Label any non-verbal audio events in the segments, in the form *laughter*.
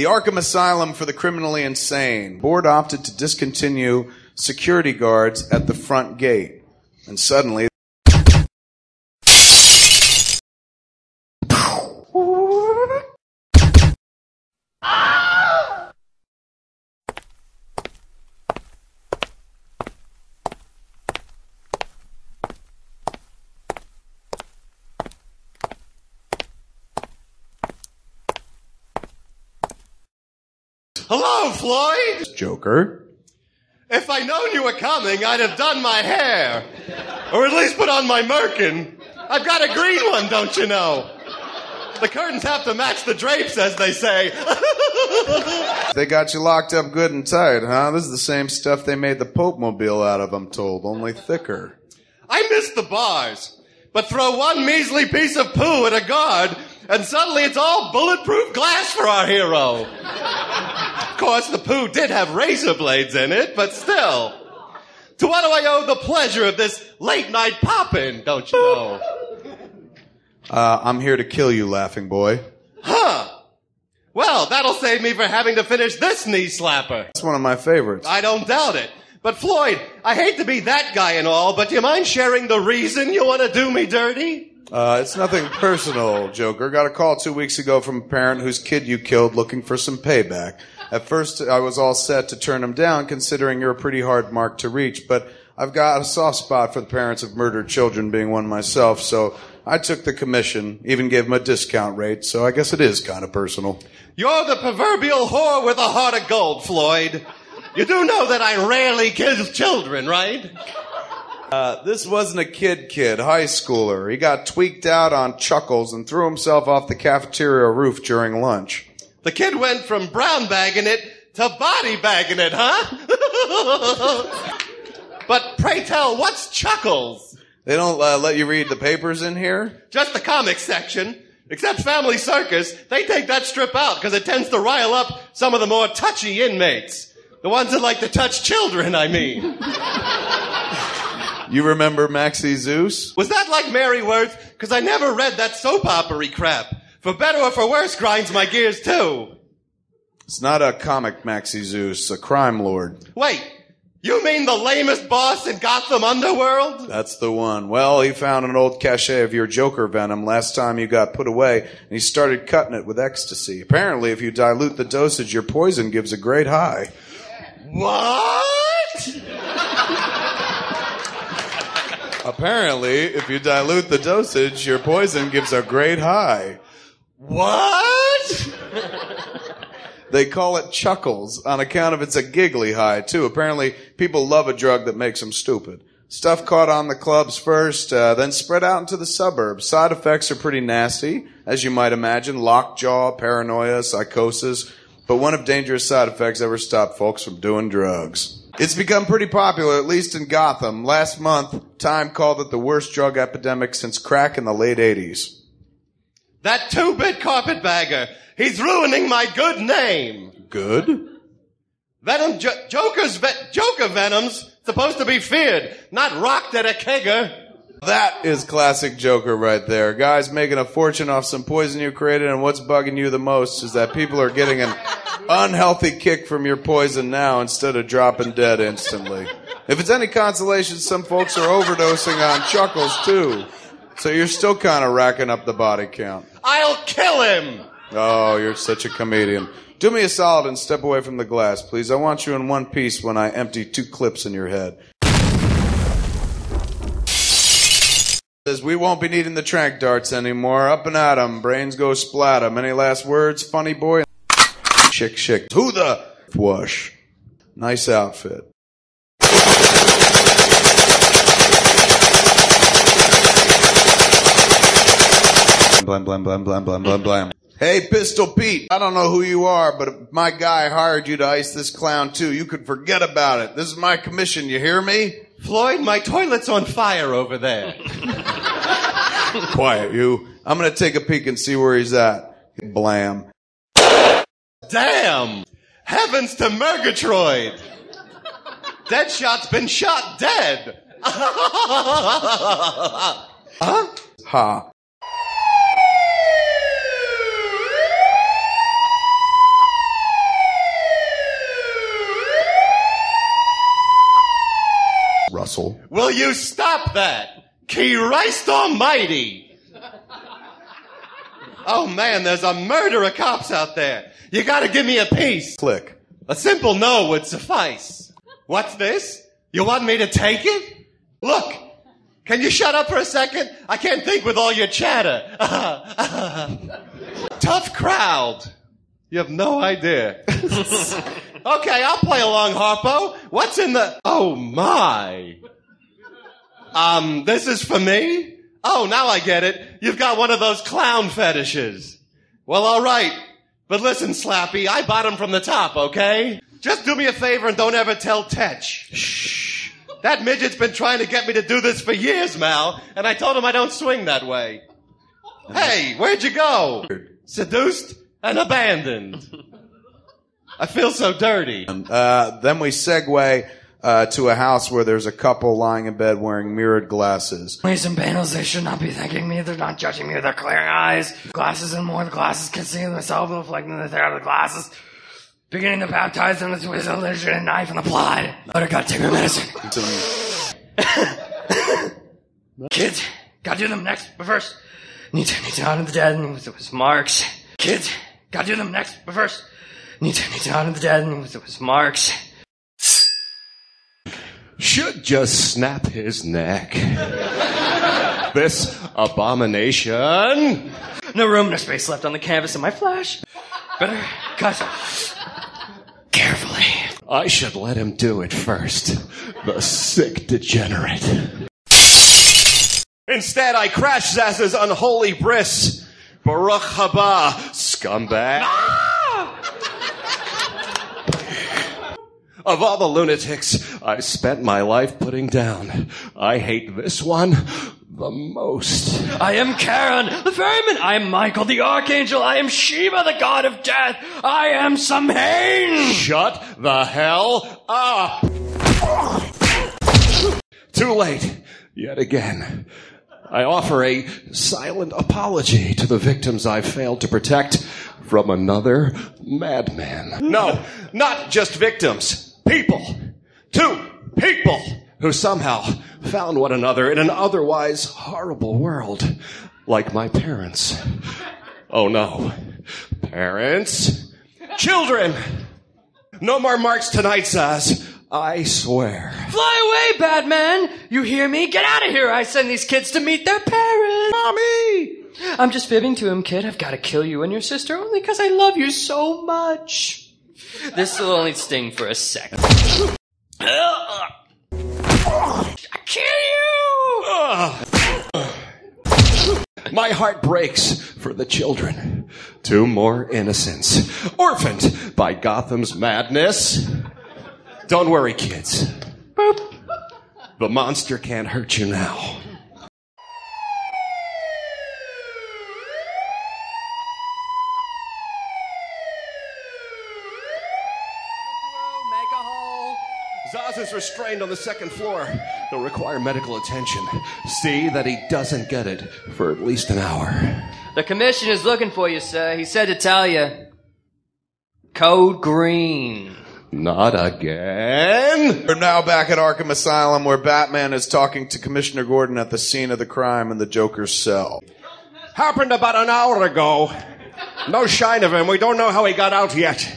The Arkham Asylum for the Criminally Insane. Board opted to discontinue security guards at the front gate. And suddenly, Hello, Floyd! Joker. If I'd known you were coming, I'd have done my hair. Or at least put on my merkin. I've got a green one, don't you know? The curtains have to match the drapes, as they say. *laughs* They got you locked up good and tight, huh? This is the same stuff they made the Pope Mobile out of, I'm told, only thicker. I miss the bars. But throw one measly piece of poo at a guard, and suddenly it's all bulletproof glass for our hero. Of course, the poo did have razor blades in it, but still. To what do I owe the pleasure of this late night poppin', don't you know? Uh, I'm here to kill you, laughing boy. Huh. Well, that'll save me from having to finish this knee slapper. That's one of my favorites. I don't doubt it. But Floyd, I hate to be that guy and all, but do you mind sharing the reason you want to do me dirty? Uh, it's nothing personal, Joker. Got a call two weeks ago from a parent whose kid you killed looking for some payback. At first, I was all set to turn him down, considering you're a pretty hard mark to reach, but I've got a soft spot for the parents of murdered children, being one myself, so I took the commission, even gave him a discount rate, so I guess it is kind of personal. You're the proverbial whore with a heart of gold, Floyd. You do know that I rarely kill children, right? Uh, this wasn't a kid kid, high schooler. He got tweaked out on chuckles and threw himself off the cafeteria roof during lunch. The kid went from brown bagging it to body bagging it, huh? *laughs* but pray tell, what's Chuckles? They don't uh, let you read the papers in here? Just the comics section. Except Family Circus, they take that strip out because it tends to rile up some of the more touchy inmates. The ones that like to touch children, I mean. *laughs* You remember Maxie Zeus? Was that like Mary Worth? Because I never read that soap opery crap. For better or for worse, grinds my gears too. It's not a comic Maxie Zeus, a crime lord. Wait, you mean the lamest boss in Gotham Underworld? That's the one. Well, he found an old cachet of your Joker venom last time you got put away, and he started cutting it with ecstasy. Apparently, if you dilute the dosage, your poison gives a great high. What? Apparently, if you dilute the dosage, your poison gives a great high. What? They call it chuckles on account of it's a giggly high too. Apparently, people love a drug that makes them stupid. Stuff caught on the clubs first, uh, then spread out into the suburbs. Side effects are pretty nasty, as you might imagine: lockjaw, paranoia, psychosis. But one of dangerous side effects ever stopped folks from doing drugs. It's become pretty popular, at least in Gotham. Last month, Time called it the worst drug epidemic since crack in the late 80s. That two-bit carpetbagger. He's ruining my good name. Good? Venom, jo- Joker's, ve- Joker Venom's supposed to be feared, not rocked at a kegger. That is classic Joker right there. Guys making a fortune off some poison you created, and what's bugging you the most is that people are getting an unhealthy kick from your poison now instead of dropping dead instantly. If it's any consolation, some folks are overdosing on chuckles too. So you're still kind of racking up the body count. I'll kill him. Oh, you're such a comedian. Do me a solid and step away from the glass, please. I want you in one piece when I empty two clips in your head. Says we won't be needing the trank darts anymore. Up and at 'em. Brains go splat 'em. Any last words, funny boy? Chick, chick. Who the? Whoosh. Nice outfit. Blam, blam, blam, blam, blam, blam, blam. Hey, Pistol Pete, I don't know who you are, but my guy hired you to ice this clown too. You could forget about it. This is my commission, you hear me? Floyd, my toilet's on fire over there. *laughs* Quiet, you. I'm gonna take a peek and see where he's at. Blam. Damn! Heavens to Murgatroyd! Deadshot's been shot dead! *laughs* huh? Ha. Russell. Will you stop that? Christ almighty! Oh man, there's a murder of cops out there. You gotta give me a piece. Click. A simple no would suffice. What's this? You want me to take it? Look, can you shut up for a second? I can't think with all your chatter. *laughs* Tough crowd. You have no idea. *laughs* okay, I'll play along, Harpo. What's in the. Oh my. Um, this is for me? Oh, now I get it. You've got one of those clown fetishes. Well, alright. But listen, Slappy, I bought him from the top, okay? Just do me a favor and don't ever tell Tetch. Shh. That midget's been trying to get me to do this for years, Mal, and I told him I don't swing that way. Hey, where'd you go? Seduced and abandoned. I feel so dirty. Uh, then we segue uh, to a house where there's a couple lying in bed wearing mirrored glasses. Ways panels, they should not be thanking me. They're not judging me with their clearing eyes. Glasses and more. The glasses can see myself reflecting the tear of the glasses. Beginning to baptize them with a lizard and knife and applied. But I gotta take my medicine. *laughs* Kids, gotta do them next, but first, need to, need to honor the dead and with, with marks. Kids, gotta do them next, but first, need to, need to honor the dead and with, with marks. Should just snap his neck. this abomination. No room, no space left on the canvas in my flash. Better cut carefully. I should let him do it first. The sick degenerate. Instead, I crash Zsasz's unholy bris. Baruch haba, scumbag. Of all the lunatics I spent my life putting down, I hate this one the most. I am Charon, the ferryman. I am Michael, the archangel. I am Shiva, the god of death. I am Samhain. Shut the hell up! Too late, yet again. I offer a silent apology to the victims I failed to protect from another madman. *laughs* No, not just victims. People. Two people who somehow found one another in an otherwise horrible world, like my parents. Oh no. Parents. Children. No more marks tonight, Zsasz. I swear. Fly away, Batman. You hear me? Get out of here. I send these kids to meet their parents. Mommy. I'm just fibbing to him, kid. I've got to kill you and your sister only because I love you so much. This will only sting for a second. I kill you! My heart breaks for the children. Two more innocents, orphaned by Gotham's madness. Don't worry, kids. Boop. The monster can't hurt you now. Zsasz is restrained on the second floor. They'll require medical attention. See that he doesn't get it for at least an hour. The commission is looking for you, sir. He said to tell you. Code green. Not again. We're now back at Arkham Asylum where Batman is talking to Commissioner Gordon at the scene of the crime in the Joker's cell. Happened about an hour ago. No sign of him. We don't know how he got out yet.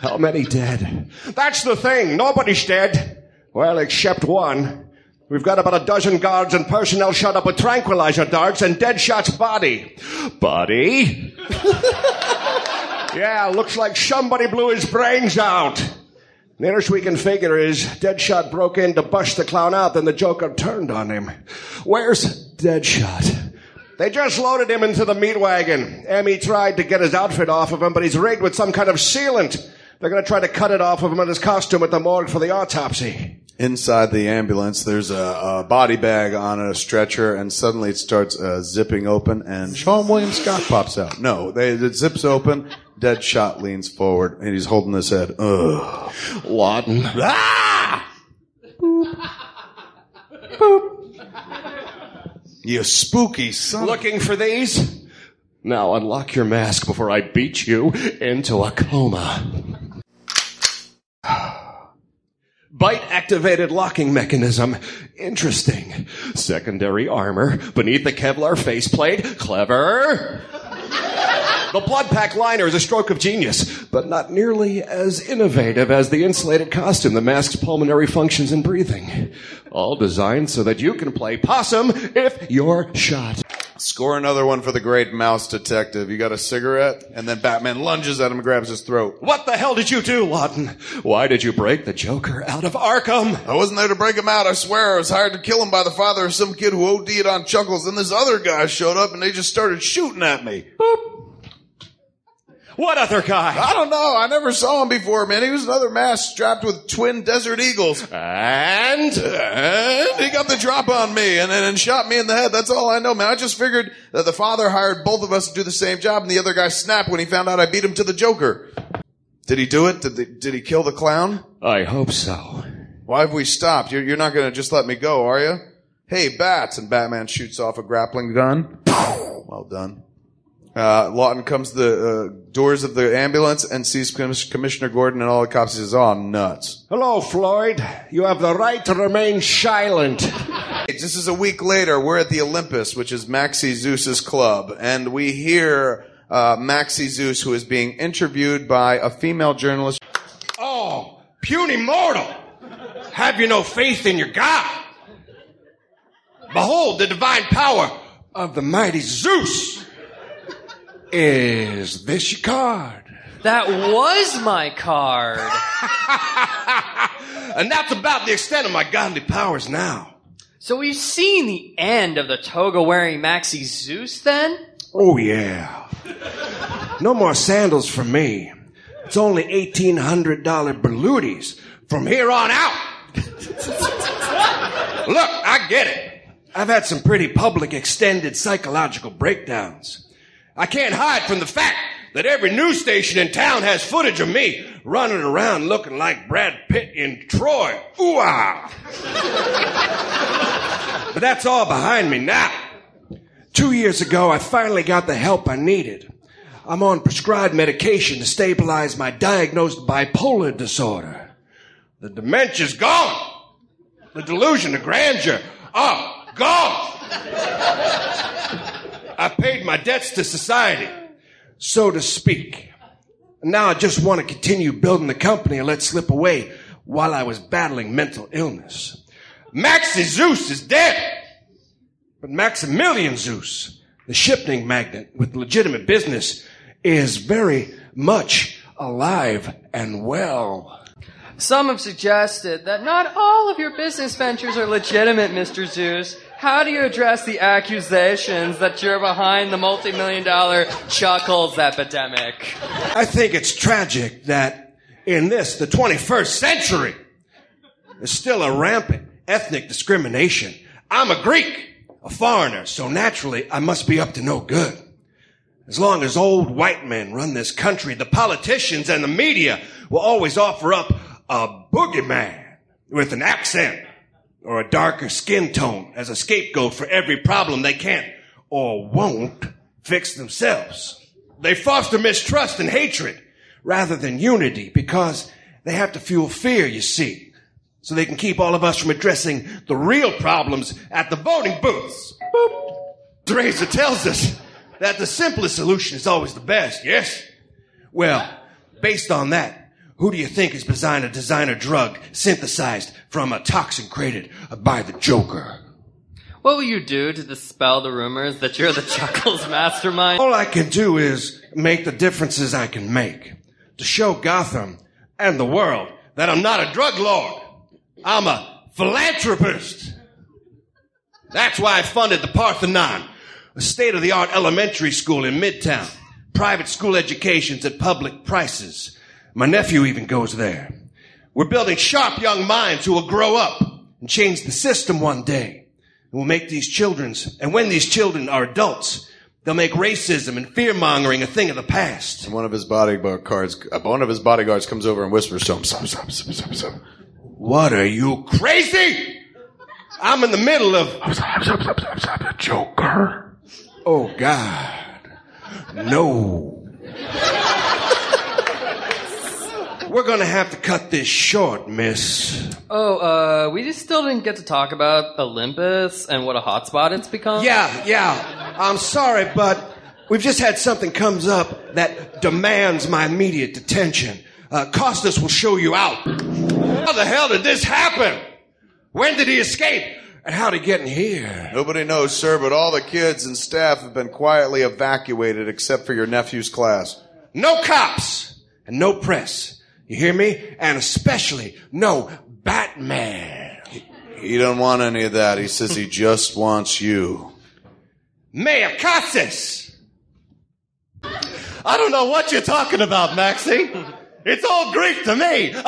How many dead? That's the thing. Nobody's dead. Well, except one. We've got about a dozen guards and personnel shot up with tranquilizer darts and Deadshot's body. Body? *laughs* yeah, looks like somebody blew his brains out. The nearest we can figure is Deadshot broke in to bust the clown out, then the Joker turned on him. Where's Deadshot? They just loaded him into the meat wagon. Emmy tried to get his outfit off of him, but he's rigged with some kind of sealant. They're to try to cut it off of him in his costume at the morgue for the autopsy. Inside the ambulance, there's a, a body bag on a stretcher, and suddenly it starts uh, zipping open, and Seann William Scott pops out. No, they, it zips open. Deadshot leans forward, and he's holding his head. Ugh. Lawton. Ah! Boop. Boop. You spooky son. Looking for these? Now unlock your mask before I beat you into a coma. Activated locking mechanism. Interesting. Secondary armor beneath the Kevlar faceplate. Clever. The blood pack liner is a stroke of genius, but not nearly as innovative as the insulated costume that masks pulmonary functions and breathing. All designed so that you can play possum if you're shot. Score another one for the great mouse detective. You got a cigarette? And then Batman lunges at him and grabs his throat. What the hell did you do, Lawton? Why did you break the Joker out of Arkham? I wasn't there to break him out, I swear. I was hired to kill him by the father of some kid who OD'd on Chuckles, and this other guy showed up and they just started shooting at me. What other guy? I don't know. I never saw him before, man. He was another mask strapped with twin desert eagles. And? And he got the drop on me and, and, and shot me in the head. That's all I know, man. I just figured that the father hired both of us to do the same job and the other guy snapped when he found out I beat him to the Joker. Did he do it? Did, the, did he kill the clown? I hope so. Why have we stopped? You're, you're not going to just let me go, are you? Hey, bats! And Batman shoots off a grappling gun. Well done. Uh, Lawton comes to the uh, doors of the ambulance and sees Commis- Commissioner Gordon and all the cops. He says, "Oh, nuts!" Hello, Floyd. You have the right to remain silent. This is a week later. We're at the Olympus, which is Maxie Zeus's club, and we hear uh, Maxie Zeus, who is being interviewed by a female journalist. Oh, puny mortal. Have you no faith in your God? Behold the divine power of the mighty Zeus. Is this your card? That was my card. *laughs* *laughs* And that's about the extent of my godly powers now. So we've seen the end of the toga wearing Maxi Zeus then? Oh, yeah. No more sandals for me. It's only $1,800 Berlutis from here on out. *laughs* Look, I get it. I've had some pretty public extended psychological breakdowns. I can't hide from the fact that every news station in town has footage of me running around looking like Brad Pitt in Troy. Ooh ah! But that's all behind me now. Two years ago, I finally got the help I needed. I'm on prescribed medication to stabilize my diagnosed bipolar disorder. The dementia's gone. The delusion of grandeur are gone. I paid my debts to society, so to speak. Now I just want to continue building the company and let slip away while I was battling mental illness. Maxi Zeus is dead. But Maximilian Zeus, the shipping magnate with legitimate business, is very much alive and well. Some have suggested that not all of your business ventures are legitimate, Mr. Zeus. How do you address the accusations that you're behind the multi-million dollar Chuckles epidemic? I think it's tragic that in this, the 21st century, there's still a rampant ethnic discrimination. I'm a Greek, a foreigner, so naturally I must be up to no good. As long as old white men run this country, the politicians and the media will always offer up a boogeyman with an accent or a darker skin tone as a scapegoat for every problem they can't or won't fix themselves. They foster mistrust and hatred rather than unity because they have to fuel fear, you see, so they can keep all of us from addressing the real problems at the voting booths. Boop. Teresa tells us that the simplest solution is always the best, yes? Well, based on that, who do you think has designed a designer drug synthesized from a toxin created by the Joker? What will you do to dispel the rumors that you're the Chuckles *laughs* mastermind? All I can do is make the differences I can make to show Gotham and the world that I'm not a drug lord. I'm a philanthropist. That's why I funded the Parthenon, a state of the art elementary school in Midtown, private school educations at public prices. My nephew even goes there. We're building sharp young minds who will grow up and change the system one day. And we'll make these children's, and when these children are adults, they'll make racism and fear mongering a thing of the past. And one of his bodyguards, uh, one of his bodyguards comes over and whispers to him, "Stop, stop, stop, stop, stop." What are you crazy? I'm in the middle of Stop, stop, stop, stop, stop, the Joker. Oh God. No. We're gonna have to cut this short, miss. Oh, uh, we just still didn't get to talk about Olympus and what a hotspot it's become. Yeah, yeah. I'm sorry, but we've just had something comes up that demands my immediate attention. Uh, Costas will show you out. How the hell did this happen? When did he escape? And how did he get in here? Nobody knows, sir, but all the kids and staff have been quietly evacuated except for your nephew's class. No cops and no press. You hear me? And especially no Batman. He don't want any of that. He says he just wants you. Mayor Costas! I don't know what you're talking about, Maxie. It's all Greek to me. The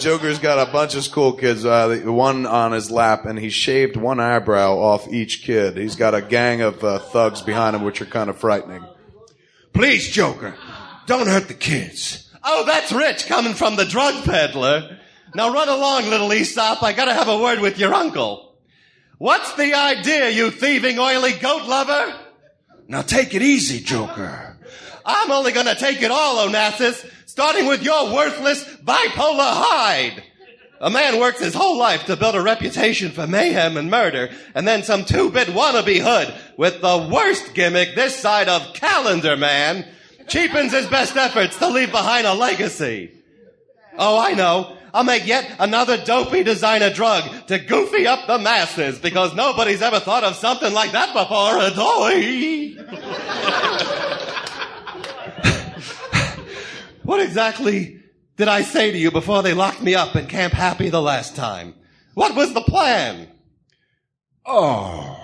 Joker's got a bunch of school kids, uh, one on his lap, and he shaved one eyebrow off each kid. He's got a gang of uh, thugs behind him, which are kind of frightening. Please, Joker, don't hurt the kids. oh, that's rich coming from the drug peddler. Now run along, little Aesop. I gotta have a word with your uncle. What's the idea, you thieving oily goat lover? Now take it easy, Joker. I'm only gonna take it all, Onassis, starting with your worthless bipolar hide. A man works his whole life to build a reputation for mayhem and murder, and then some two-bit wannabe hood with the worst gimmick this side of Calendar Man cheapens his best efforts to leave behind a legacy. Oh, I know. I'll make yet another dopey designer drug to goofy up the masses because nobody's ever thought of something like that before. Adoy! *laughs* What exactly did I say to you before they locked me up in Camp Happy the last time? What was the plan? Oh.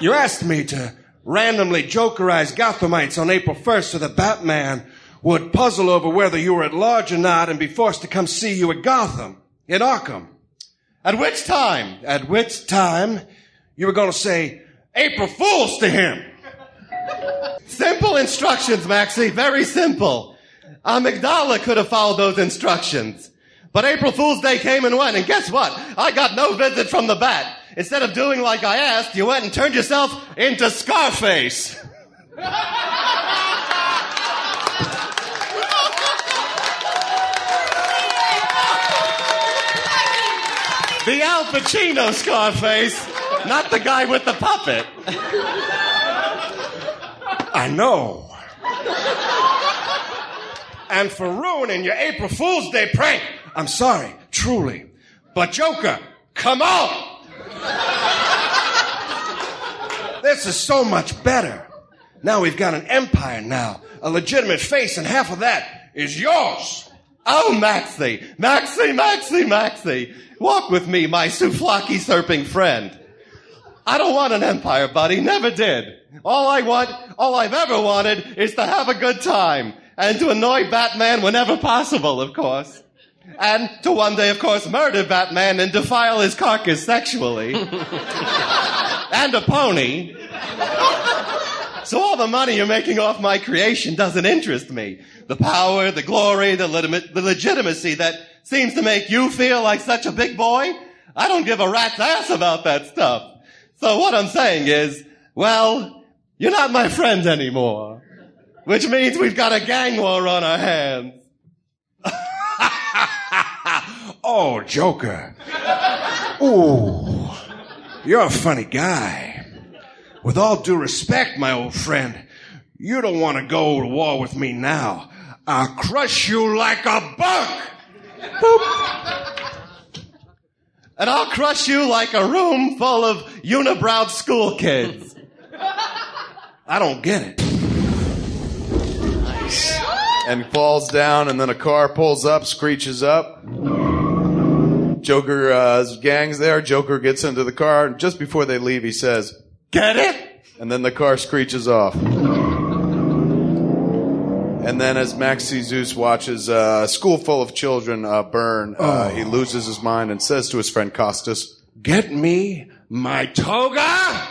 You asked me to randomly jokerize Gothamites on April 1st so that Batman would puzzle over whether you were at large or not and be forced to come see you at Gotham, in Arkham. At which time? At which time you were going to say April Fools to him. *laughs* Simple instructions, Maxie. Very simple. Amygdala could have followed those instructions. But April Fool's Day came and went, and guess what? I got no visit from the bat. Instead of doing like I asked, you went and turned yourself into Scarface. *laughs* The Al Pacino Scarface, not the guy with the puppet. I know. and for ruining your April Fool's Day prank, I'm sorry, truly. But Joker, come on! This is so much better. Now we've got an empire now, a legitimate face, and half of that is yours. Oh, Maxie, Maxie, Maxie, Maxie. Walk with me, my souvlaki serping friend. I don't want an empire, buddy. Never did. All I want, all I've ever wanted is to have a good time and to annoy Batman whenever possible, of course. And to one day, of course, murder Batman and defile his carcass sexually. *laughs* and a pony. So all the money you're making off my creation doesn't interest me. The power, the glory, the, legit- the legitimacy that seems to make you feel like such a big boy, I don't give a rat's ass about that stuff. So what I'm saying is, well, you're not my friend anymore. Which means we've got a gang war on our hands. *laughs* Oh, Joker. Ooh, you're a funny guy. With all due respect, my old friend, you don't want to go to war with me now. I'll crush you like a bug. And I'll crush you like a room full of unibrowed school kids. I don't get it. And falls down, and then a car pulls up, screeches up. Joker's uh, gang's there. Joker gets into the car. and Just before they leave, he says, Get it? and then the car screeches off. And then, as Maxi Zeus watches uh, a school full of children uh, burn, uh, he loses his mind and says to his friend Costas, Get me my toga?